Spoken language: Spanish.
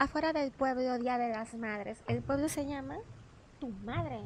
afuera del pueblo Día de las Madres. El pueblo se llama Tu Madre.